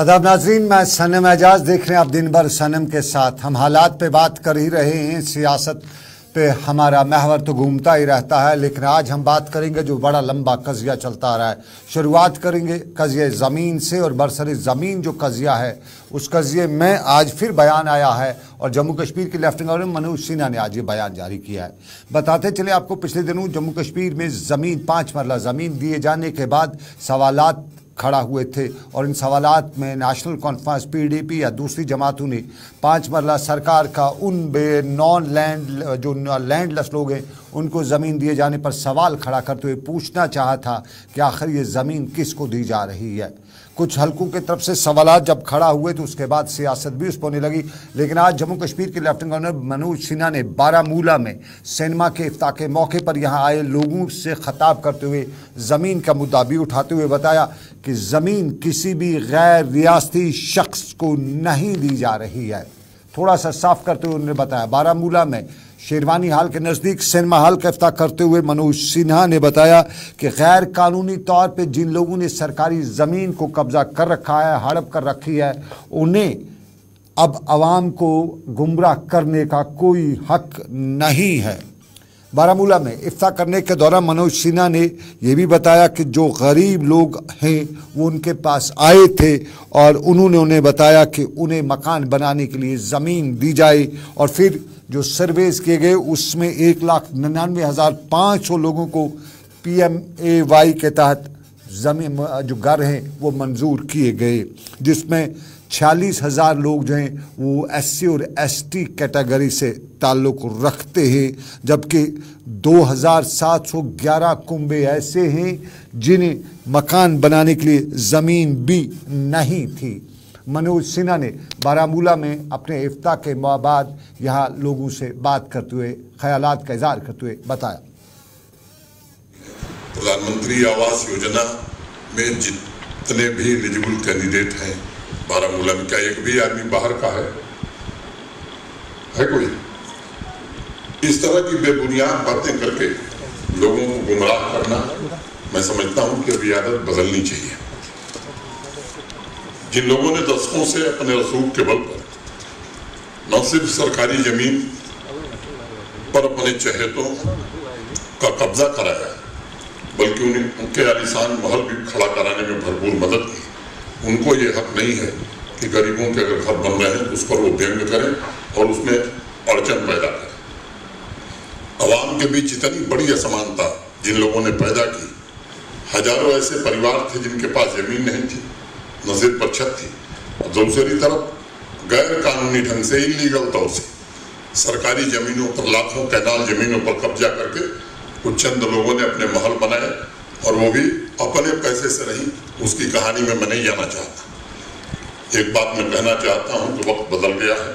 अदब नाजरीन, मैं सनम एजाज देख रहे हैं। आप दिन भर सनम के साथ हम हालात पे बात कर ही रहे हैं। सियासत पे हमारा महवर तो घूमता ही रहता है, लेकिन आज हम बात करेंगे जो बड़ा लंबा कजिया चलता आ रहा है। शुरुआत करेंगे कजिए ज़मीन से और बरसर ज़मीन जो कजिया है, उस कजिए में आज फिर बयान आया है और जम्मू कश्मीर के लेफ्टिनेंट गवर्नर मनोज सिन्हा ने आज ये बयान जारी किया है। बताते चले आपको, पिछले दिनों जम्मू कश्मीर में ज़मीन, पाँच मरला ज़मीन दिए जाने के बाद सवालात खड़ा हुए थे और इन सवाल में नेशनल कॉन्फ्रेंस पीडीपी या दूसरी जमातों ने पाँच मरला सरकार का उन बे नॉन लैंड जो लैंडलेस लोग हैं, उनको ज़मीन दिए जाने पर सवाल खड़ा करते हुए पूछना चाहा था कि आखिर ये ज़मीन किस को दी जा रही है? कुछ हलकों की तरफ़ से सवाल जब खड़ा हुए तो उसके बाद सियासत भी उस पर होने लगी। लेकिन आज जम्मू कश्मीर के लेफ्टिनेंट गवर्नर मनोज सिन्हा ने बारामूला में सिनेमा के इफ्ताह के मौके पर यहाँ आए लोगों से खताब करते हुए ज़मीन का मुद्दा भी उठाते हुए बताया कि ज़मीन किसी भी गैर रियासती शख्स को नहीं दी जा रही है। थोड़ा सा साफ़ करते हुए उन्होंने बताया, बारामूला में शेरवानी हाल के नज़दीक सिनेमा हाल का अफ्ताह करते हुए मनोज सिन्हा ने बताया कि गैर कानूनी तौर पर जिन लोगों ने सरकारी ज़मीन को कब्जा कर रखा है, हड़प कर रखी है, उन्हें अब आवाम को गुमराह करने का कोई हक नहीं है। बारामूला में इफ्ता करने के दौरान मनोज सिन्हा ने यह भी बताया कि जो गरीब लोग हैं, वो उनके पास आए थे और उन्होंने उन्हें बताया कि उन्हें मकान बनाने के लिए ज़मीन दी जाए और फिर जो सर्वेस किए गए, उसमें एक लाख निन्यानवे हज़ार पाँच सौ लोगों को पी एम ए वाई के तहत ज़मीन, जो घर हैं, वो मंजूर किए गए, जिसमें छियालीस हज़ार लोग जो हैं, वो एस सी और एस टी कैटेगरी से ताल्लुक़ रखते हैं, जबकि दो हज़ार सात सौ ग्यारह कुंबे ऐसे हैं जिन्हें मकान बनाने के लिए ज़मीन भी नहीं थी। मनोज सिन्हा ने बारामूला में अपने इफ्ता के बाद यहाँ लोगों से बात करते हुए ख्यालात का इजहार करते हुए बताया। प्रधानमंत्री आवास योजना में जितने भी एलिजिबल कैंडिडेट हैं बारामूला में क्या एक भी आदमी बाहर का है? है कोई? इस तरह की बेबुनियाद बातें करके लोगों को गुमराह करना मैं समझता हूँ कि अभी आदत बदलनी चाहिए। जिन लोगों ने दशकों से अपने रसूख के बल पर, न सिर्फ़ सरकारी ज़मीन पर अपने चहेतों का कब्जा कराया, बल्कि उन्हें उनके आलिशान महल भी खड़ा कराने में भरपूर मदद की। उनको ये हक नहीं है कि गरीबों के अगर घर बन रहे हैं तो उस पर वो व्यंग करें और उसमें अड़चन पैदा करें। अवाम के बीच इतनी बड़ी असमानता जिन लोगों ने पैदा की, हज़ारों ऐसे परिवार थे जिनके पास ज़मीन नहीं थी नजीर पर छत थी, और दूसरी तरफ़ गैर कानूनी ढंग से इलीगल तौर से सरकारी जमीनों पर, लाखों कैनाल जमीनों पर कब्जा करके कुछ चंद लोगों ने अपने महल बनाए और वो भी अपने पैसे से नहीं, उसकी कहानी में मैं नहीं जाना चाहता। एक बात मैं कहना चाहता हूँ कि वक्त बदल गया है।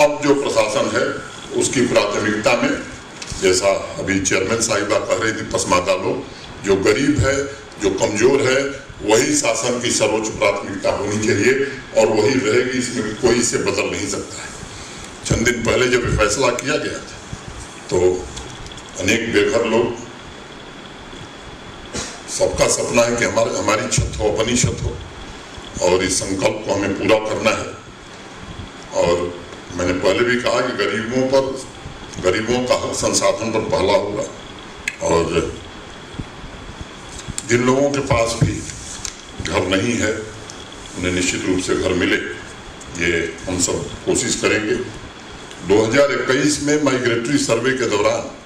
अब जो प्रशासन है, उसकी प्राथमिकता में, जैसा अभी चेयरमैन साहिबा कह रही थी पसमादा लोग, जो गरीब है, जो कमज़ोर है, वही शासन की सर्वोच्च प्राथमिकता होनी चाहिए और वही रहेगी, इसमें कोई इसे बदल नहीं सकता है। चंद दिन पहले जब फैसला किया गया था तो अनेक बेघर लोग सबका सपना है कि हमारे हमारी छत हो अपनी छत हो। और इस संकल्प को हमें पूरा करना है। और मैंने पहले भी कहा कि गरीबों पर गरीबों का हक संसाधन पर पहला होगा। और जिन लोगों के पास भी घर नहीं है, उन्हें निश्चित रूप से घर मिले। ये हम सब कोशिश करेंगे। 2021 में माइग्रेटरी सर्वे के दौरान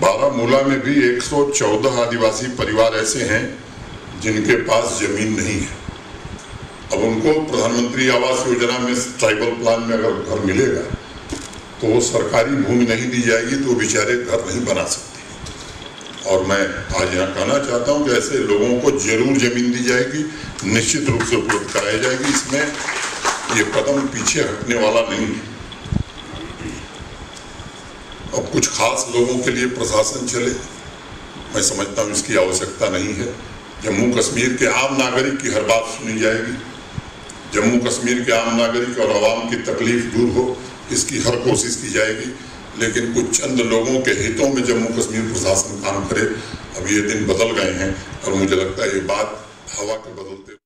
बारामूला में भी 114 आदिवासी परिवार ऐसे हैं जिनके पास ज़मीन नहीं है। अब उनको प्रधानमंत्री आवास योजना में ट्राइबल प्लान में अगर घर मिलेगा तो वो सरकारी भूमि नहीं दी जाएगी तो बेचारे घर नहीं बना सकते। और मैं आज यहाँ कहना चाहता हूँ कि ऐसे लोगों को ज़रूर ज़मीन दी जाएगी, निश्चित रूप से उपलब्ध कराई जाएगी। इसमें ये कदम पीछे हटने वाला नहीं है अब कुछ खास लोगों के लिए प्रशासन चले। मैं समझता हूँ इसकी आवश्यकता नहीं है। जम्मू कश्मीर के आम नागरिक की हर बात सुनी जाएगी। जम्मू कश्मीर के आम नागरिक और आवाम की तकलीफ़ दूर हो, इसकी हर कोशिश की जाएगी। लेकिन कुछ चंद लोगों के हितों में जम्मू कश्मीर प्रशासन काम करे, अब ये दिन बदल गए हैं और मुझे लगता है ये बात हवा के बदलते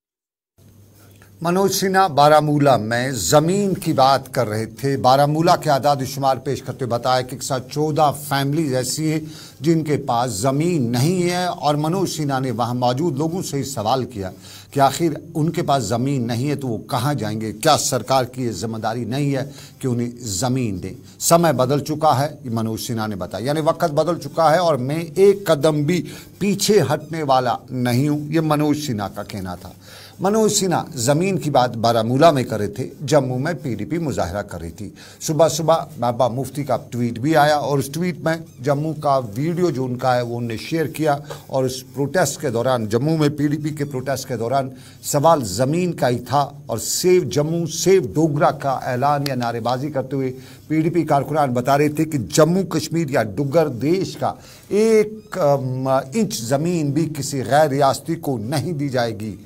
मनोज सिन्हा, बारामूला। में ज़मीन की बात कर रहे थे। बारामूला के आदाद शुमार पेश करते बताया कि एक साथ चौदह फैमिलीज़ ऐसी हैं जिनके पास ज़मीन नहीं है और मनोज सिन्हा ने वहाँ मौजूद लोगों से ही सवाल किया कि आखिर उनके पास ज़मीन नहीं है तो वो कहाँ जाएँगे? क्या सरकार की ये ज़िम्मेदारी नहीं है कि उन्हें ज़मीन दें? समय बदल चुका है, ये मनोज सिन्हा ने बताया। यानी वक्त बदल चुका है और मैं एक कदम भी पीछे हटने वाला नहीं हूँ, ये मनोज सिन्हा का कहना था। मनोज सिन्हा ज़मीन की बात बारामूला में करे थे, जम्मू में पीडीपी मुजाहरा कर रही थी। सुबह सुबह महबा मुफ्ती का ट्वीट भी आया और उस ट्वीट में जम्मू का वीडियो जो उनका है, वो उन्होंने शेयर किया और उस प्रोटेस्ट के दौरान, जम्मू में पीडीपी के प्रोटेस्ट के दौरान सवाल ज़मीन का ही था और सेव जम्मू, सेव डोगरा का ऐलान या नारेबाजी करते हुए पीडीपी कारकुनान बता रहे थे कि जम्मू कश्मीर या डुगर देश का एक इंच ज़मीन भी किसी गैर रियासती को नहीं दी जाएगी।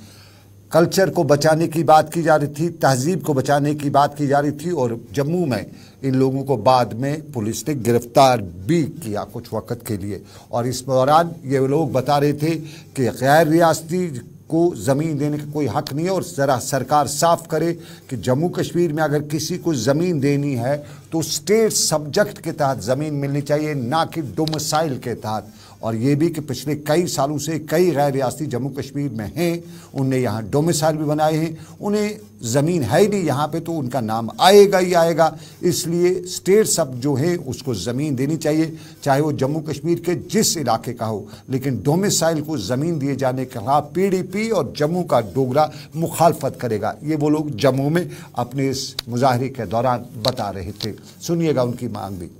कल्चर को बचाने की बात की जा रही थी, तहजीब को बचाने की बात की जा रही थी और जम्मू में इन लोगों को बाद में पुलिस ने गिरफ़्तार भी किया कुछ वक्त के लिए। और इस दौरान ये लोग बता रहे थे कि गैर रियासती को ज़मीन देने का कोई हक नहीं है और ज़रा सरकार साफ़ करे कि जम्मू कश्मीर में अगर किसी को ज़मीन देनी है तो स्टेट सब्जेक्ट के तहत ज़मीन मिलनी चाहिए, ना कि डोमसाइल के तहत। और ये भी कि पिछले कई सालों से कई गैर रियासती जम्मू कश्मीर में हैं, उनने यहाँ डोमिसाइल भी बनाए हैं, उन्हें ज़मीन है ही नहीं यहाँ पे तो उनका नाम आएगा ही आएगा। इसलिए स्टेट सब जो है, उसको ज़मीन देनी चाहिए, चाहे वो जम्मू कश्मीर के जिस इलाके का हो, लेकिन डोमिसाइल को ज़मीन दिए जाने के खिलाफ पी और जम्मू का डोगरा मुखालफत करेगा। ये वो लोग जम्मू में अपने इस मुजाहरे के दौरान बता रहे थे। सुनिएगा उनकी मांग भी।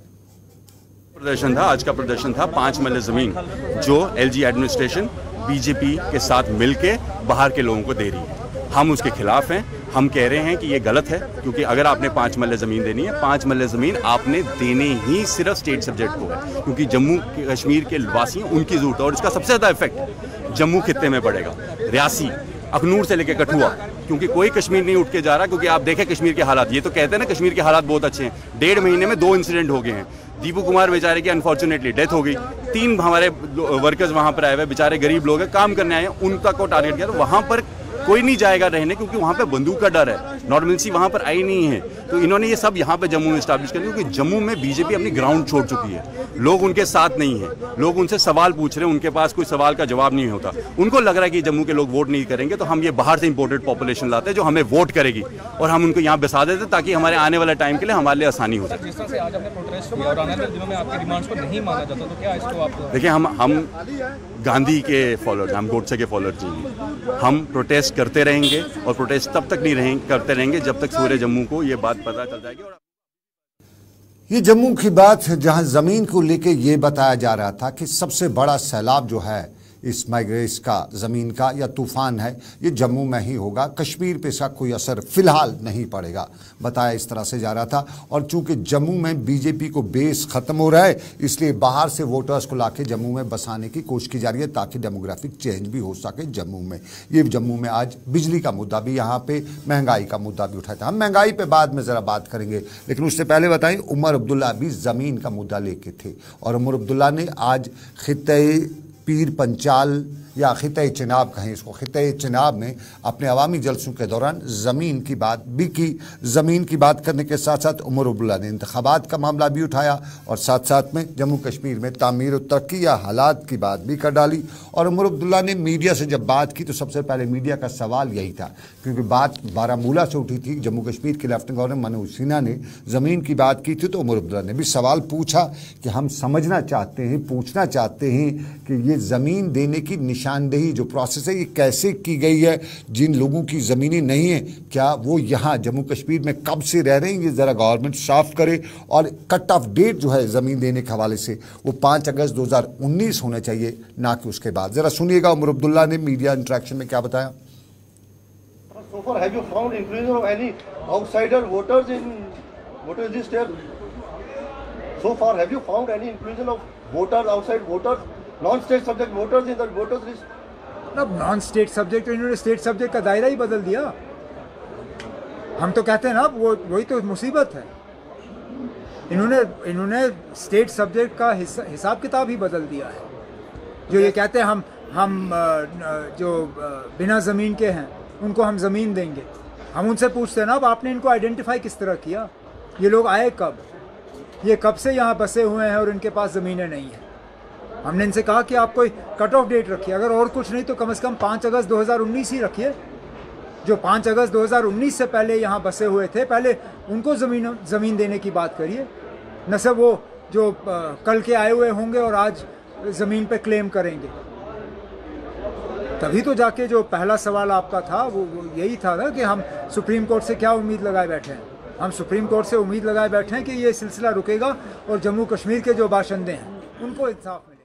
प्रदर्शन था, आज का प्रदर्शन था पाँच मल्ले ज़मीन, जो एलजी एडमिनिस्ट्रेशन बीजेपी के साथ मिलके बाहर के लोगों को दे रही है। हम उसके खिलाफ हैं। हम कह रहे हैं कि ये गलत है, क्योंकि अगर आपने पाँच मल्ले ज़मीन देनी है, पाँच मल्ले ज़मीन आपने देने ही सिर्फ़ स्टेट सब्जेक्ट को है, क्योंकि जम्मू, कश्मीर के वासी उनकी ज़रूरत है और इसका सबसे ज़्यादा इफ़ेक्ट जम्मू खत्े में पड़ेगा। रियासी, अखनूर से लेकर कठुआ, क्योंकि कोई कश्मीर नहीं उठ के जा रहा, क्योंकि आप देखें कश्मीर के हालात। ये तो कहते हैं ना, कश्मीर के हालात बहुत अच्छे हैं। डेढ़ महीने में दो इंसिडेंट हो गए हैं। दीपू कुमार बेचारे की अनफॉर्चुनेटली डेथ हो गई। तीन हमारे वर्कर्स वहाँ पर आए हुए, बेचारे गरीब लोग हैं, काम करने आए हैं उन तक को टारगेट किया तो वहाँ पर कोई नहीं जाएगा रहने क्योंकि वहाँ पे बंदूक का डर है। नॉर्मलसी वहाँ पर आई नहीं है। तो इन्होंने ये सब यहाँ पे जम्मू में स्टैब्लिश कर क्योंकि जम्मू में बीजेपी अपनी ग्राउंड छोड़ चुकी है। लोग उनके साथ नहीं है। लोग उनसे सवाल पूछ रहे हैं उनके पास कोई सवाल का जवाब नहीं होता। उनको लग रहा है कि जम्मू के लोग वोट नहीं करेंगे तो हम ये बाहर से इंपोर्टेड पॉपुलेशन लाते हैं जो हमें वोट करेगी और हम उनको यहाँ बसा देते ताकि हमारे आने वाले टाइम के लिए हमारे लिए आसानी हो जाए देखिए हम हम गांधी के फॉलोअर हम गोडसे के फॉलोअर नहीं हम प्रोटेस्ट करते रहेंगे और प्रोटेस्ट तब तक नहीं रहेंगे करते रहेंगे जब तक पूरे जम्मू को ये बात पता चल जाएगी और ये जम्मू की बात जहाँ ज़मीन को लेके ये बताया जा रहा था कि सबसे बड़ा सैलाब जो है इस माइग्रेस का ज़मीन का, या तूफ़ान है, ये जम्मू में ही होगा। कश्मीर पे इसका कोई असर फ़िलहाल नहीं पड़ेगा। बताया इस तरह से जा रहा था। और चूँकि जम्मू में बीजेपी को बेस ख़त्म हो रहा है, इसलिए बाहर से वोटर्स को लाके जम्मू में बसाने की कोशिश की जा रही है, ताकि डेमोग्राफिक चेंज भी हो सके जम्मू में। ये जम्मू में आज बिजली का मुद्दा भी यहाँ पर महँगाई का मुद्दा भी उठाया था। हम महँगाई पर बाद में ज़रा बात करेंगे, लेकिन उससे पहले बताएँ, उमर अब्दुल्ला भी ज़मीन का मुद्दा लेके थे। और उमर अब्दुल्ला ने आज खित पीर पंचाल या ख़त चनाब कहें इसको। ख़त चनाब में अपने अवामी जलसों के दौरान ज़मीन की बात भी की। ज़मीन की बात करने के साथ साथ उमर अब्दुल्ला ने इंतबात का मामला भी उठाया और साथ साथ में जम्मू कश्मीर में तमीर तरक्की या हालात की बात भी कर डाली। और उमर अब्दुल्ला ने मीडिया से जब बात की तो सबसे पहले मीडिया का सवाल यही था, क्योंकि बात बारामूला से उठी थी जम्मू कश्मीर के लेफ्टिनेंट गवर्नर मनोज सिन्हा ने ज़मीन की बात की थी तो उमर अब्दुल्ला ने भी सवाल पूछा कि हम समझना चाहते हैं, पूछना चाहते हैं कि ये ज़मीन देने की निशानदेही जो प्रोसेस है ये कैसे की गई है? जिन लोगों की ज़मीनें नहीं है क्या वो यहाँ जम्मू कश्मीर में कब से रह रहे हैं? ये ज़रा गवर्नमेंट साफ़ करे और कट ऑफ़ डेट जो है ज़मीन देने के हवाले से वो पाँच अगस्त दो होना चाहिए ना कि उसके बाद। ज़रा सुनिएगा उमर अब्दुल्ला ने मीडिया इंट्रैक्शन में क्या बताया। So far, have you found inclusion of any outsider voters in voters list here? So far, have you found any inclusion of voters, outside voters? Non state subject voters in the voters list अब non state subject इन्होंने state subject का दायरा ही बदल दिया। हम तो कहते हैं ना, वो, वही तो मुसीबत है। इन्होंने इन्होंने स्टेट सब्जेक्ट का हिसाब किताब ही बदल दिया है। जो ये कहते हैं, हम हम जो बिना ज़मीन के हैं, उनको हम ज़मीन देंगे। हम उनसे पूछते हैं ना, अब आपने इनको आइडेंटिफाई किस तरह किया? ये लोग आए कब? ये कब से यहाँ बसे हुए हैं और इनके पास ज़मीनें नहीं हैं? हमने इनसे कहा कि आप कोई कट ऑफ़ डेट रखिए। अगर और कुछ नहीं तो कम से कम पाँच अगस्त 2019 ही रखिए। जो पाँच अगस्त 2019 से पहले यहाँ बसे हुए थे पहले उनको ज़मीन ज़मीन देने की बात करिए। न सिर्फ़ वो जो कल के आए हुए होंगे और आज ज़मीन पे क्लेम करेंगे। तभी तो जाके जो पहला सवाल आपका था वो, वो यही था ना कि हम सुप्रीम कोर्ट से क्या उम्मीद लगाए बैठे हैं? हम सुप्रीम कोर्ट से उम्मीद लगाए बैठे हैं कि ये सिलसिला रुकेगा और जम्मू कश्मीर के जो बाशिंदे हैं उनको इंसाफ मिलेगा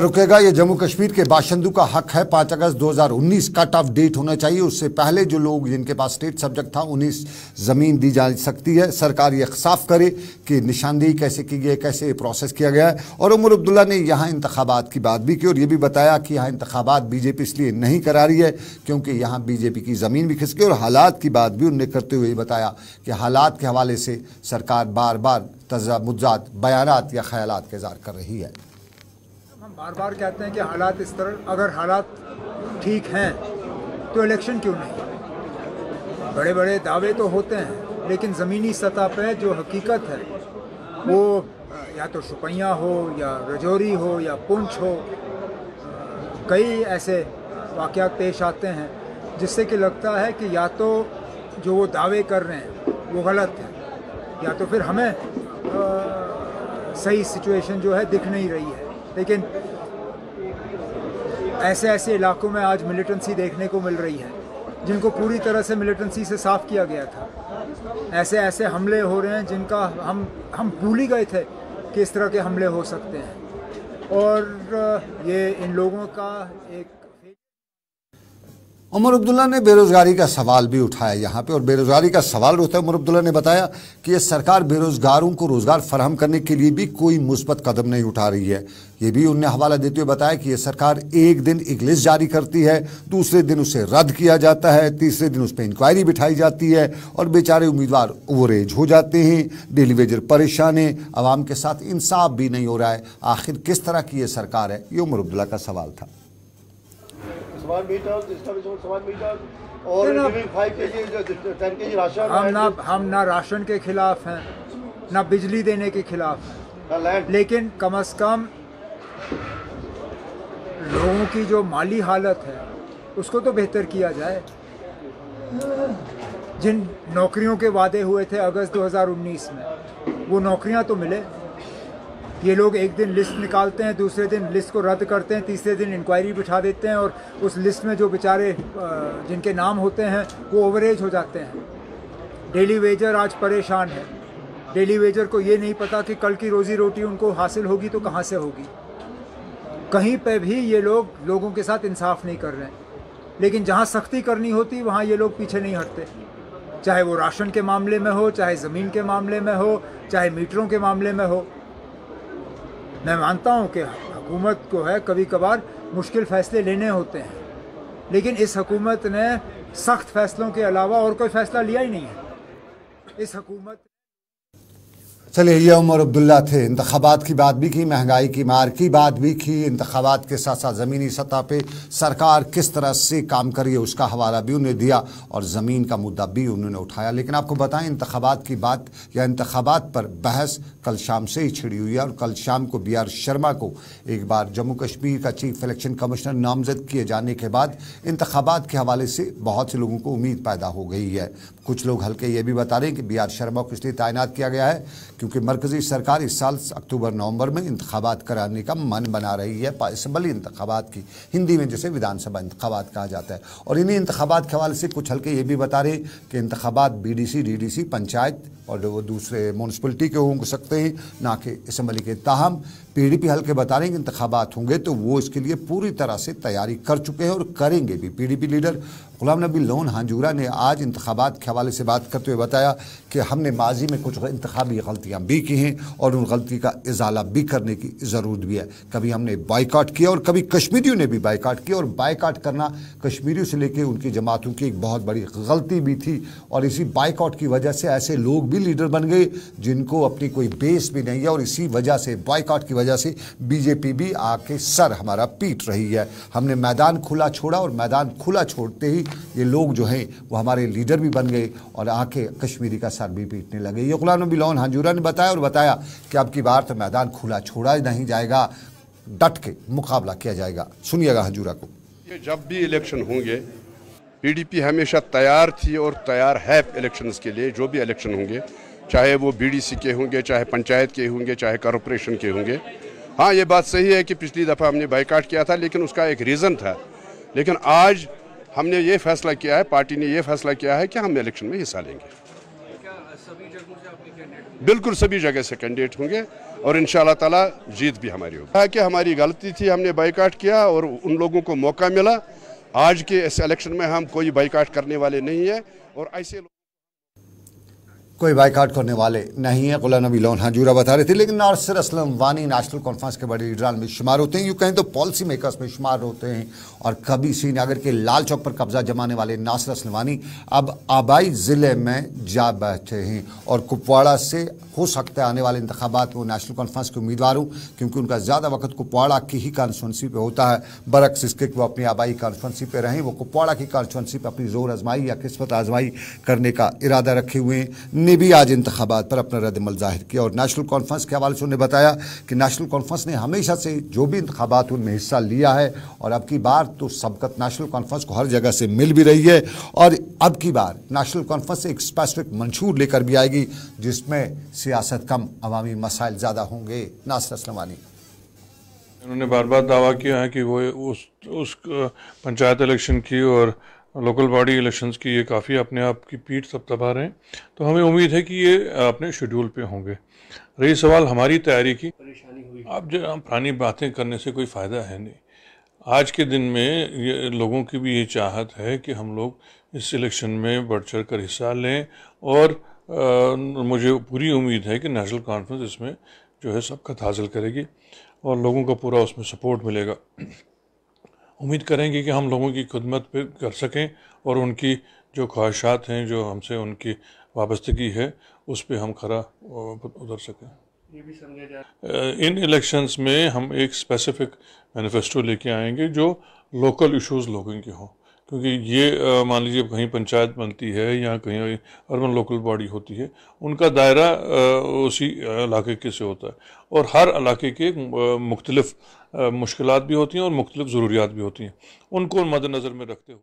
रुकेगा, ये जम्मू कश्मीर के बाशिंदों का हक है। पाँच अगस्त 2019 कट ऑफ़ डेट होना चाहिए। उससे पहले जो लोग जिनके पास स्टेट सब्जेक्ट था, उन्हें ज़मीन दी जा सकती है। सरकार ये साफ़ करे कि निशानदेही कैसे की गई, कैसे प्रोसेस किया गया है। और उमर अब्दुल्ला ने यहाँ इंतबात की बात भी की और ये भी बताया कि यहाँ इंतबात बीजेपी इसलिए नहीं करा रही है क्योंकि यहाँ बीजेपी की ज़मीन भी खिसकी और हालात की बात भी उनने करते हुए बताया कि हालात के हवाले से सरकार बार बार तजा मुजात बयान या ख्याल का इजहार कर रही है। बार बार कहते हैं कि हालात इस तरह अगर हालात ठीक हैं तो इलेक्शन क्यों नहीं? बड़े बड़े दावे तो होते हैं लेकिन ज़मीनी सतह पे जो हकीकत है वो या तो शुपैया हो या रजौरी हो या पुंछ हो कई ऐसे वाक़ात पेश आते हैं जिससे कि लगता है कि या तो जो वो दावे कर रहे हैं वो गलत है या तो फिर हमें आ, सही सिचुएशन जो है दिख नहीं रही है। लेकिन ऐसे ऐसे इलाकों में आज मिलिटेंसी देखने को मिल रही है, जिनको पूरी तरह से मिलिटेंसी से साफ़ किया गया था। ऐसे ऐसे हमले हो रहे हैं जिनका हम हम भूल ही गए थे कि इस तरह के हमले हो सकते हैं। और ये इन लोगों का एक उमर अब्दुल्ला ने बेरोजगारी का सवाल भी उठाया यहाँ पे और बेरोजगारी का सवाल उठता है। उमर अब्दुल्ला ने बताया कि ये सरकार बेरोजगारों को रोज़गार फराहम करने के लिए भी कोई मुस्बत कदम नहीं उठा रही है। ये भी उनने हवाला देते हुए बताया कि ये सरकार एक दिन एक लिस्ट जारी करती है, दूसरे दिन उसे रद्द किया जाता है, तीसरे दिन उस पर इंक्वायरी बिठाई जाती है और बेचारे उम्मीदवार ओवरेज हो जाते हैं डेली वेजर परेशान है, आवाम के साथ इंसाफ भी नहीं हो रहा है। आखिर किस तरह की ये सरकार है? ये उमर अब्दुल्ला का सवाल था। Smart meters, establishment of smart meters, or No, no. giving five kg, ten kg ration. हम ना हम ना राशन के खिलाफ हैं ना बिजली देने के खिलाफ हैं लेकिन कम अज़ कम लोगों की जो माली हालत है उसको तो बेहतर किया जाए जिन नौकरियों के वादे हुए थे अगस्त 2019 में वो नौकरियाँ तो मिले ये लोग एक दिन लिस्ट निकालते हैं, दूसरे दिन लिस्ट को रद्द करते हैं, तीसरे दिन इंक्वायरी बिठा देते हैं और उस लिस्ट में जो बेचारे जिनके नाम होते हैं, वो ओवरेज हो जाते हैं। डेली वेजर आज परेशान है। डेली वेजर को ये नहीं पता कि कल की रोज़ी रोटी उनको हासिल होगी तो कहाँ से होगी। कहीं पे भी ये लोग लोगों के साथ इंसाफ नहीं कर रहे हैं। लेकिन जहाँ सख्ती करनी होती, वहाँ ये लोग पीछे नहीं हटते। चाहे वो राशन के मामले में हो, चाहे ज़मीन के मामले में हो, चाहे मीटरों के मामले में हो। मैं मानता हूँ कि हुकूमत को है कभी कभार मुश्किल फ़ैसले लेने होते हैं। लेकिन इस हकूमत ने सख्त फैसलों के अलावा और कोई फ़ैसला लिया ही नहीं है। इस हुकूमत चलिए, ये उमर अब्दुल्ला थे। इंतबात की बात भी की, महँगाई की मार की बात भी की। इंतबात के साथ साथ ज़मीनी सतह पे सरकार किस तरह से काम करी है उसका हवाला भी उन्हें दिया और ज़मीन का मुद्दा भी उन्होंने उठाया। लेकिन आपको बताएँ इंतबात की बात या इंतबात पर बहस कल शाम से ही छिड़ी हुई है और कल शाम को बी आर शर्मा को एक बार जम्मू कश्मीर का चीफ इलेक्शन कमिश्नर नामजद किए जाने के बाद इंतबात के हवाले से बहुत से लोगों को उम्मीद पैदा हो गई है। कुछ लोग हल्के ये भी बता रहे हैं कि बी आर शर्मा को इसलिए तैनात किया गया है क्योंकि मरकजी सरकार इस साल अक्टूबर नवंबर में इंतबात कराने का मन बना रही है असम्बली इंतबात की। हिंदी में जैसे विधानसभा इंतबात कहा जाता है। और इन्हीं इंतबात के हवाले से कुछ हल्के ये भी बता रहे कि इंतबात B D C D D C panchayat और वो दूसरे म्यूनसिपलिटी के हो सकते हैं, ना कि इसम्बली के ताहम। पीडीपी हल्के बता रहे हैं कि इंतबात होंगे तो वो इसके लिए पूरी तरह से तैयारी कर चुके हैं और करेंगे भी। PDP leader Ghulam Nabi loan Hanjura ने आज इंतबात के हवाले से बात करते हुए बताया कि हमने माजी में कुछ इंतबी गलतियाँ भी की हैं और उन गलती का इजाला भी करने की ज़रूरत भी है। कभी हमने बाइकाट किया और कभी कश्मीरियों ने भी बाइकाट किया और बाइकाट करना कश्मीरियों से लेकर उनकी जमातों की एक बहुत बड़ी गलती भी थी और इसी बाइकाट की वजह से ऐसे लोग भी लीडर बन गए जिनको अपनी कोई बेस भी नहीं है और इसी वजह से बाइकाट की वजह से बीजेपी भी आके सर हमारा पीट रही है। हमने मैदान खुला छोड़ा और मैदान खुला छोड़ते ही ये लोग जो हैं, वो हमारे लीडर भी बन गए और आके कश्मीरी का सर भी पीटने लगे। ये गुलाम नबी लोन हंजूरा ने बताया और बताया कि अब की बार तो मैदान खुला छोड़ा नहीं जाएगा, डट के मुकाबला किया जाएगा। सुनिएगा हंजूरा को। जब भी इलेक्शन होंगे, पीडीपी हमेशा तैयार थी और तैयार है इलेक्शंस के लिए, जो भी इलेक्शन होंगे। चाहे वो बीडीसी के होंगे, चाहे पंचायत के होंगे, चाहे कॉरपोरेशन के होंगे। हाँ ये बात सही है कि पिछली दफ़ा हमने बाइकाट किया था, लेकिन उसका एक रीज़न था। लेकिन आज हमने ये फैसला किया है, पार्टी ने ये फैसला किया है कि हम इलेक्शन में हिस्सा लेंगे। बिल्कुल सभी जगह से कैंडिडेट होंगे और इन ताला जीत भी हमारी होगी। कि हमारी गलती थी, हमने बाइकाट किया और उन लोगों को मौका मिला। आज के इस इलेक्शन में हम कोई बाइकाट करने वाले नहीं है और ऐसे कोई बाइकाट करने वाले नहीं है। गुलाम नबी लोन हजूरा बता रहे थे, लेकिन नासिर असलम वानी नेशनल कॉन्फ्रेंस के बड़े लीडरान में शुमार होते हैं। यूँ कहें तो पॉलिसी मेकर्स में शुमार होते हैं और कभी श्रीनगर के लाल चौक पर कब्जा जमाने वाले नासिर असलम वानी अब आबाई ज़िले में जा बैठे हैं और कुपवाड़ा से हो सकता है आने वाले इंतबात वो नेशनल कॉन्फ्रेंस के उम्मीदवार हूँ, क्योंकि उनका ज़्यादा वक्त कुपवाड़ा की ही कॉन्स्टिट्यूंसी पर होता है। बरक्स इसके वो अपनी आबाई कॉन्फ्रेंसी पर रहें वो कुपवाड़ा की कॉन्स्टिट्यूंसी पर अपनी ज़ोर आजमाई या किस्मत आजमाई करने का इरादा रखे हुए हैं। ने भी आज इंतबात पर अपना रद्दमल ज़ाहिर किया और नेशनल कॉन्फ्रेंस के हवाले से उन्होंने बताया कि नेशनल कॉन्फ्रेंस ने हमेशा से जो भी इंतबात उनमें हिस्सा लिया है और अब की बार तो सबकत नेशनल कॉन्फ्रेंस को हर जगह से मिल भी रही है और अब की बार नेशनल कॉन्फ्रेंस एक स्पेसिफिक मंशूर लेकर भी आएगी जिसमें सियासत कम, अवामी मसाइल ज़्यादा होंगे। नासिर असलमानी। उन्होंने बार बार दावा किया है कि वो उस उस, पंचायत इलेक्शन की और लोकल बॉडी इलेक्शंस की ये काफ़ी अपने आप की पीठ सब तबा रहे हैं। तो हमें उम्मीद है कि ये अपने शेड्यूल पे होंगे। रही सवाल हमारी तैयारी की अब जो पुरानी बातें करने से कोई फ़ायदा है नहीं। आज के दिन में ये लोगों की भी ये चाहत है कि हम लोग इस इलेक्शन में बढ़ चढ़ कर हिस्सा लें और आ, मुझे पूरी उम्मीद है कि नेशनल कॉन्फ्रेंस इसमें जो है सबकत हासिल करेगी और लोगों का पूरा उसमें सपोर्ट मिलेगा। उम्मीद करेंगे कि हम लोगों की खदमत पे कर सकें और उनकी जो ख्वाहिशात हैं जो हमसे उनकी वाबस्तगी है उस पर हम खरा उतर सकें। ये भी समझा इन इलेक्शंस में हम एक स्पेसिफिक मैनिफेस्टो लेके आएँगे जो लोकल इश्यूज़ लोगों के हों। क्योंकि ये मान लीजिए कहीं पंचायत बनती है या कहीं अर्बन लोकल बॉडी होती है उनका दायरा उसी इलाके के से होता है। और हर इलाके के मुख्तलिफ़ मुश्किल भी होती हैं और मुख्तलिफ़ ज़रूरियात भी होती हैं। उनको मद्दनज़र में रखते हुए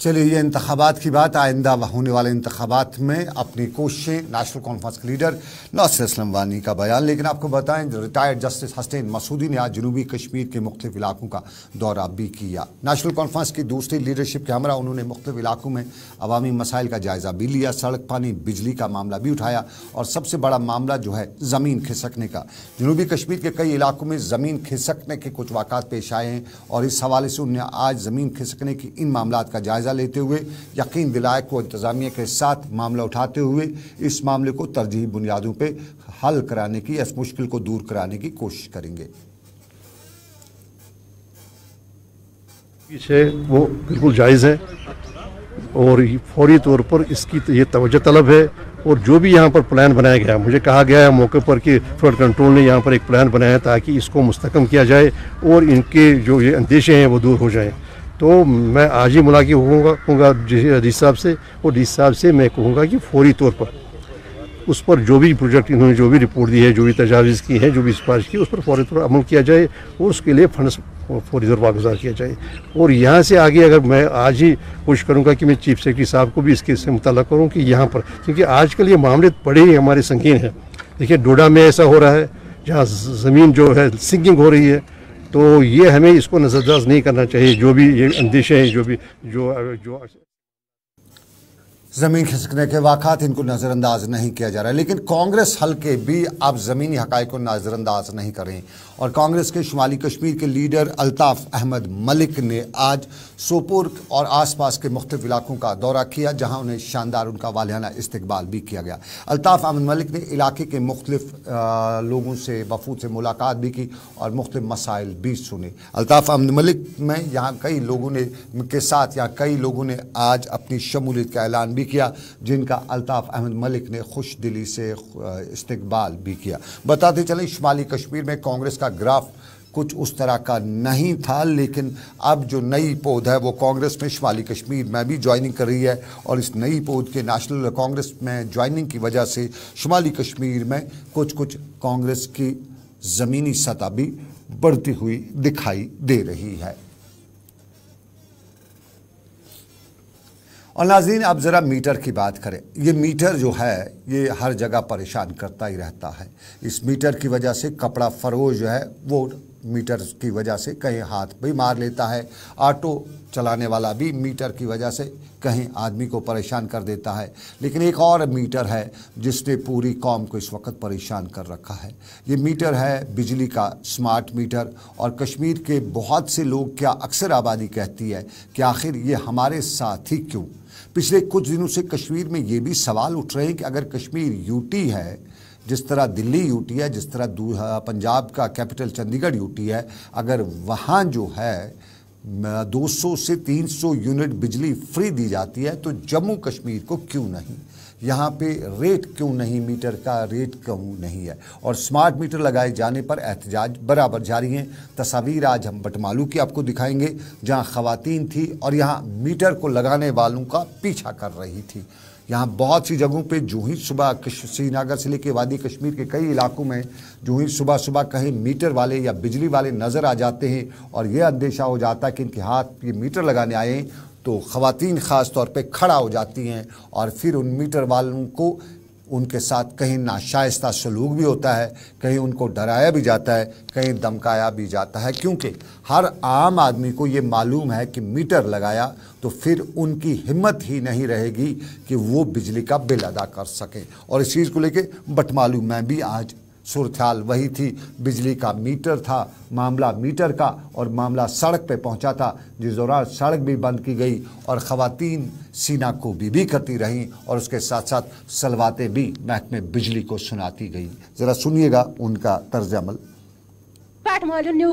चलिए ये इंतबात की बात, आइंदा होने वाले इंतबात में अपनी कोशिशें। नेशनल कॉन्फ्रेंस के लीडर नासिर असलम वानी का बयान। लेकिन आपको बताएँ रिटायर्ड जस्टिस हसनैन मसूदी ने आज जनूबी कश्मीर के मुख्त इलाकों का दौरा भी किया। नेशनल कॉन्फ्रेंस की दूसरी लीडरशिप के हमरा, उन्होंने मुख्त इलाकों में अवामी मसाइल का जायज़ा भी लिया, सड़क, पानी, बिजली का मामला भी उठाया और सबसे बड़ा मामला जो है, ज़मीन खिसकने का। जनूबी कश्मीर के कई इलाकों में ज़मीन खिसकने के कुछ वाक़ात पेश आए हैं और इस हवाले से उन्होंने आज ज़मीन खिसकने की इन मामला का जायज़ा जायज़ा लेते हुए यकीन दिलाए को इंतज़ामिया के साथ मामला उठाते हुए इस मामले को तरजीही बुनियादों पर हल कराने की, इस मुश्किल को दूर कराने की कोशिश करेंगे। पीछे वो बिल्कुल जायज़ है और फौरी तौर पर इसकी ये तवज्जो तलब है और जो भी यहाँ पर प्लान बनाया गया, मुझे कहा गया है मौके पर कि फ्लड कंट्रोल ने यहाँ पर एक प्लान बनाया ताकि इसको मुस्तकम किया जाए और इनके जो ये अंदेशे हैं वो दूर हो जाएँ। तो मैं आज ही मुलाकी होऊँगा कहूँगा डी साहब से, और डी साहब से मैं कहूँगा कि फौरी तौर पर उस पर जो भी प्रोजेक्ट इन्होंने जो भी रिपोर्ट दी है, जो भी तजावीज़ की है, जो भी सिफारिश की, उस पर फौरी तौर अमल किया जाए और उसके लिए फंड्स फौरी तौर वागुजार किया जाए। और यहाँ से आगे अगर मैं आज ही कोशिश करूँगा कि मैं चीफ सेक्रेटरी साहब को भी इसके से मुतल करूँ कि यहाँ पर, क्योंकि आजकल ये मामले बड़े ही हमारे संगीन हैं। देखिए, डोडा में ऐसा हो रहा है, जहाँ ज़मीन जो है सिंकिंग हो रही है तो ये हमें इसको नज़रअंदाज नहीं करना चाहिए, जो भी ये अंदेशे हैं, जो भी, जो जो ज़मीन खिसकने के वाक़ात इनको नज़रअंदाज नहीं किया जा रहा है, लेकिन कांग्रेस हल्के भी अब ज़मीनी हक़ को नज़रअंदाज नहीं कर करें। और कांग्रेस के शुमाली कश्मीर के लीडर अल्ताफ़ अहमद मलिक ने आज सोपुर और आसपास के मुख्त इलाकों का दौरा किया, जहाँ उन्हें शानदार उनका वालियाना इस्तकबाल भी किया गया। अल्ताफ़ अहमद मलिक ने इलाके के मुख्तलिफ़ लोगों से, वफूद से मुलाकात भी की और मुख्तलिफ़ मसाइल भी सुने। अल्ताफ़ अहमद मलिक में यहाँ कई लोगों ने, के साथ यहाँ कई लोगों ने आज अपनी शमूलियत का ऐलान भी किया, जिनका अल्ताफ़ अहमद मलिक ने खुश दिली से इस्तबाल भी किया। बताते चलें, शुमाली कश्मीर में कांग्रेस का ग्राफ कुछ उस तरह का नहीं था, लेकिन अब जो नई पौध है वो कांग्रेस में, शुमाली कश्मीर में भी ज्वाइनिंग कर रही है और इस नई पौध के नेशनल कांग्रेस में ज्वाइनिंग की वजह से शुमाली कश्मीर में कुछ कुछ कांग्रेस की ज़मीनी सतह भी बढ़ती हुई दिखाई दे रही है। और नाजीन अब ज़रा मीटर की बात करें। ये मीटर जो है, ये हर जगह परेशान करता ही रहता है। इस मीटर की वजह से कपड़ा फरोश जो है, वो मीटर की वजह से कहीं हाथ भी मार लेता है। ऑटो चलाने वाला भी मीटर की वजह से कहीं आदमी को परेशान कर देता है। लेकिन एक और मीटर है जिसने पूरी कौम को इस वक्त परेशान कर रखा है। ये मीटर है बिजली का स्मार्ट मीटर और कश्मीर के बहुत से लोग क्या अक्सर आबादी कहती है कि आखिर ये हमारे साथ ही क्यों? पिछले कुछ दिनों से कश्मीर में ये भी सवाल उठ रहे हैं कि अगर कश्मीर यूटी है जिस तरह दिल्ली यूटी है, जिस तरह पंजाब का कैपिटल चंडीगढ़ यूटी है, अगर वहाँ जो है 200 से 300 यूनिट बिजली फ्री दी जाती है तो जम्मू कश्मीर को क्यों नहीं? यहाँ पे रेट क्यों नहीं, मीटर का रेट क्यों नहीं है? और स्मार्ट मीटर लगाए जाने पर एहतजाज बराबर जारी हैं। तस्वीर आज हम बटमालू की आपको दिखाएँगे, जहाँ ख़वातीन थी और यहाँ मीटर को लगाने वालों का पीछा कर रही थी। यहाँ बहुत सी जगहों पे जो ही सुबह श्रीनगर से लेकर वादी कश्मीर के कई इलाकों में जो ही सुबह सुबह कहीं मीटर वाले या बिजली वाले नज़र आ जाते हैं और यह अंदेशा हो जाता है कि इनके हाथ ये मीटर लगाने आए तो ख़वान ख़ास तौर पे खड़ा हो जाती हैं और फिर उन मीटर वालों को उनके साथ कहीं नाशाइस्ता सलूक भी होता है, कहीं उनको डराया भी जाता है, कहीं धमकाया भी जाता है, क्योंकि हर आम आदमी को ये मालूम है कि मीटर लगाया तो फिर उनकी हिम्मत ही नहीं रहेगी कि वो बिजली का बिल अदा कर सकें। और इस चीज़ को लेके बटमालू, मैं भी आज सूरत वही थी बिजली का मीटर था मामला मीटर का और मामला सड़क पे पहुँचा था जिस दौरान सड़क भी बंद की गई और ख़वान सीना को भी, भी करती रहीं और उसके साथ साथ सलवातें भी महकमे बिजली को सुनाती गई। ज़रा सुनिएगा उनका तर्ज अमल। न्यू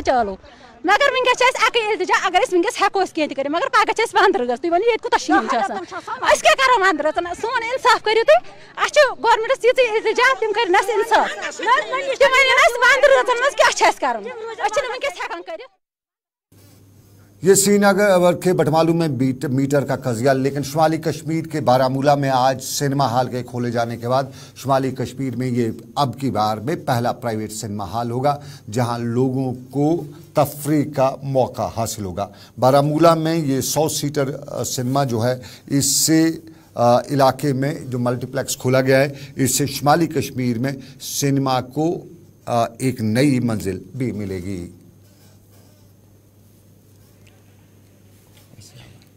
चालू मीटर बंद कर तुथु कर तुथु मीटर पत्थर वालान तथा बे मीटर रीडिंग चालू मगर वनकस अक इल्तजा अगर वनकस हेको कह कर मगर पगह वंद रगस तुम वन ये कुत शीन क्या करो वंद रतन सोन इंसाफ करो तुम अ गवर्नमेंटस यी इल्तजा तम कर इंसाफ तम वन वंद रतन मज क्या कर वनकस हेकान कर ये श्रीनगर के बटमालू में बीट, मीटर का कजिया, लेकिन शुमाली कश्मीर के बारामूला में आज सिनेमा हॉल के खोले जाने के बाद शुमाली कश्मीर में ये अब की बार में पहला प्राइवेट सिनेमा हॉल होगा, जहाँ लोगों को तफरी का मौका हासिल होगा। बारामूला में ये सौ सीटर सिनेमा जो है, इससे इलाके में जो मल्टीप्लेक्स खोला गया है, इससे शुमाली कश्मीर में सिनेमा को एक नई मंजिल भी मिलेगी।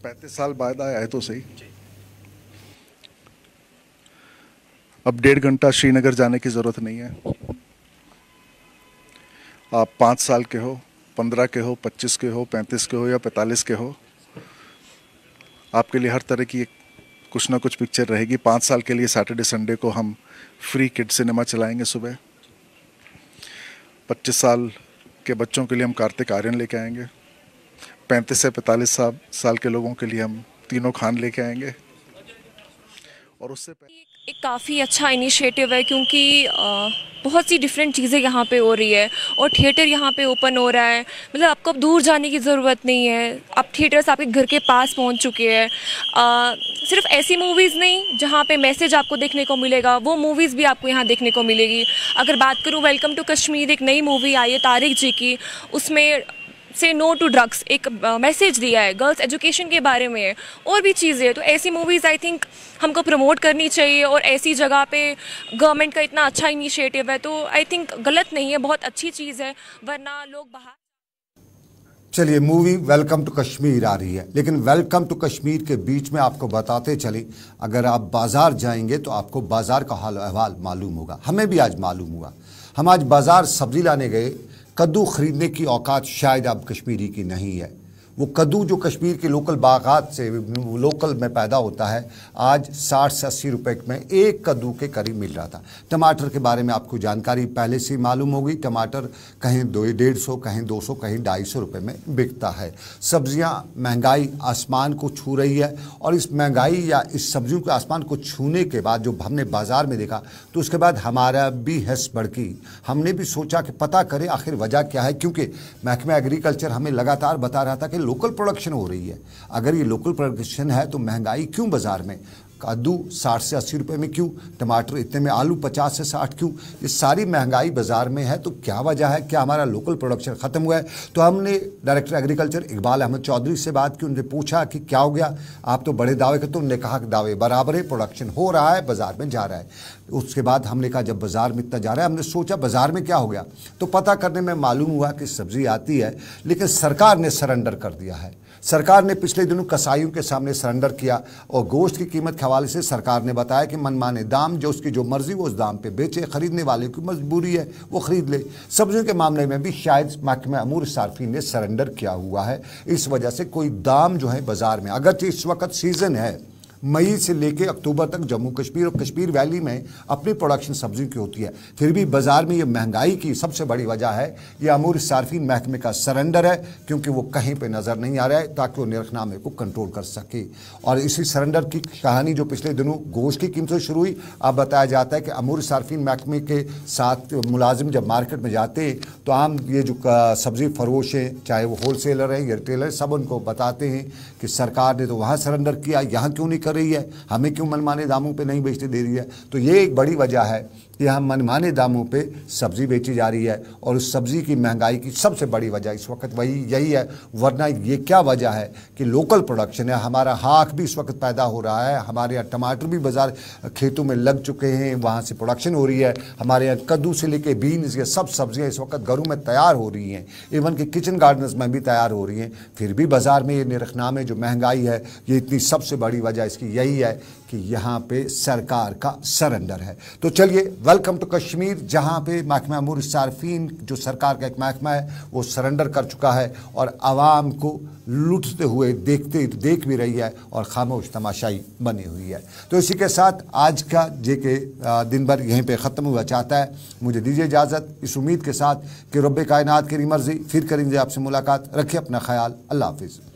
पैंतीस साल बाद आया है तो सही। अब डेढ़ घंटा श्रीनगर जाने की ज़रूरत नहीं है। आप पाँच साल के हो पंद्रह के हो पच्चीस के हो पैंतीस के हो या पैंतालीस के हो आपके लिए हर तरह की एक कुछ ना कुछ पिक्चर रहेगी। पाँच साल के लिए सैटरडे संडे को हम फ्री किड सिनेमा चलाएँगे सुबह। पच्चीस साल के बच्चों के लिए हम कार्तिक आर्यन लेके आएँगे। पैंतीस से पैंतालीस साल साल के लोगों के लिए हम तीनों खान लेके आएँगे। और उससे एक एक काफ़ी अच्छा इनिशिएटिव है क्योंकि आ, बहुत सी डिफरेंट चीज़ें यहाँ पे हो रही है और थिएटर यहाँ पे ओपन हो रहा है। मतलब आपको अब दूर जाने की ज़रूरत नहीं है। अब थिएटर्स आपके घर के पास पहुँच चुके हैं। सिर्फ़ ऐसी मूवीज़ नहीं जहाँ पे मैसेज आपको देखने को मिलेगा वो मूवीज़ भी आपको यहाँ देखने को मिलेगी। अगर बात करूँ वेलकम टू कश्मीर एक नई मूवी आई है तारिक जी की। उसमें से नो टू ड्रग्स एक मैसेज दिया है गर्ल्स एजुकेशन के बारे में। और भी चीज़ें तो ऐसी मूवीज़ आई थिंक हमको प्रमोट करनी चाहिए और ऐसी जगह पे गवर्नमेंट का इतना अच्छा इनिशिएटिव है तो आई थिंक गलत नहीं है, बहुत अच्छी चीज़ है, वरना लोग बाहर चलिए मूवी वेलकम टू कश्मीर आ रही है, लेकिन वेलकम टू कश्मीर के बीच में आपको बताते चले, अगर आप बाज़ार जाएँगे तो आपको बाज़ार का हाल अहवाल मालूम होगा, हमें भी आज मालूम हुआ। हम आज बाज़ार सब्ज़ी लाने गए कद्दू ख़रीदने की औकात शायद अब कश्मीरी की नहीं है। वो कद्दू जो कश्मीर के लोकल बागात से लोकल में पैदा होता है, आज साठ से अस्सी रुपए में एक कद्दू के करीब मिल रहा था। टमाटर के बारे में आपको जानकारी पहले से मालूम होगी। टमाटर कहीं दो, डेढ़ सौ, कहीं दो सौ, कहीं ढाई सौ रुपये में बिकता है। सब्ज़ियाँ महँगाई आसमान को छू रही है और इस महँगाई या इस सब्जियों के आसमान को छूने के बाद जो हमने बाज़ार में देखा तो उसके बाद हमारा भी हस बढ़की। हमने भी सोचा कि पता करें आखिर वजह क्या है, क्योंकि महकमा एग्रीकल्चर हमें लगातार बता रहा था कि लोकल प्रोडक्शन हो रही है। अगर ये लोकल प्रोडक्शन है तो महँगाई क्यों बाज़ार में? कद्दू साठ से अस्सी रुपए में क्यों? टमाटर इतने में आलू पचास से साठ क्यों? ये सारी महँगाई बाज़ार में है तो क्या वजह है? क्या हमारा लोकल प्रोडक्शन ख़त्म हुआ है? तो हमने डायरेक्टर एग्रीकल्चर इकबाल अहमद चौधरी से बात की, उनसे पूछा कि क्या हो गया? आप तो बड़े दावे करते उन्होंने कहा कि दावे बराबर है प्रोडक्शन हो रहा है, बाज़ार में जा रहा है। उसके बाद हमने कहा, जब बाज़ार में इतना जा रहा है, हमने सोचा बाज़ार में क्या हो गया? तो पता करने में मालूम हुआ कि सब्ज़ी आती है, लेकिन सरकार ने सरेंडर कर दिया है। सरकार ने पिछले दिनों कसाईयों के सामने सरेंडर किया और गोश्त की कीमत के हवाले से सरकार ने बताया कि मनमाने दाम, जो उसकी जो मर्ज़ी, वो उस दाम पे बेचे। खरीदने वाले की मजबूरी है, वो खरीद ले। सब्जियों के मामले में भी शायद महकमा अमूर सार्फी ने सरेंडर किया हुआ है। इस वजह से कोई दाम जो है बाज़ार में, अगरचे इस वक्त सीज़न है। मई से लेकर अक्टूबर तक जम्मू कश्मीर और कश्मीर वैली में अपनी प्रोडक्शन सब्जियों की होती है। फिर भी बाज़ार में ये महँगाई की सबसे बड़ी वजह है, ये अमूर सार्फिन महकमे का सरेंडर है, क्योंकि वो कहीं पे नज़र नहीं आ रहा है ताकि वो निरखनामे को कंट्रोल कर सके। और इसी सरेंडर की कहानी जो पिछले दिनों गोश्त की कीमतों शुरू हुई, अब बताया जाता है कि अमूर सार्फिन महकमे के साथ मुलाजिम जब मार्केट में जाते तो आम ये जो सब्ज़ी फरोश हैं, चाहे वो होल सेलर हैं या रिटेलर सब उनको बताते हैं कि सरकार ने तो वहाँ सरेंडर किया, यहाँ क्यों नहीं कर रही है। हमें क्यों मनमाने दामों पे नहीं बेचते दे रही है? तो ये एक बड़ी वजह है। यहाँ मनमाने दामों पे सब्ज़ी बेची जा रही है और उस सब्ज़ी की महँगाई की सबसे बड़ी वजह इस वक्त वही, यही है। वरना ये क्या वजह है कि लोकल प्रोडक्शन है, हमारा हाक भी इस वक्त पैदा हो रहा है, हमारे यहाँ टमाटर भी बाज़ार खेतों में लग चुके हैं, वहाँ से प्रोडक्शन हो रही है। हमारे यहाँ कद्दू से लेके बीन्स, ये सब सब्ज़ियाँ इस वक्त घरों में तैयार हो रही हैं। इवन कि किचन गार्डन्स में भी तैयार हो रही हैं। फिर भी बाज़ार में ये निरखनामे जो महँगाई है, ये इतनी सबसे बड़ी वजह इसकी यही है कि यहाँ पे सरकार का सरेंडर है। तो चलिए वेलकम टू कश्मीर जहाँ पे महकमा अमूर सार्फिन, जो सरकार का एक महकमा है, वो सरेंडर कर चुका है और आवाम को लुटते हुए देखते, देख भी रही है और खामोश तमाशाई बनी हुई है। तो इसी के साथ आज का जे के दिन भर यहीं पे ख़त्म हुआ चाहता है। मुझे दीजिए इजाज़त इस उम्मीद के साथ कि रब कायनात की मर्ज़ी, फिर करेंगे आपसे मुलाकात। रखिए अपना ख्याल। अल्लाह हाफिज़।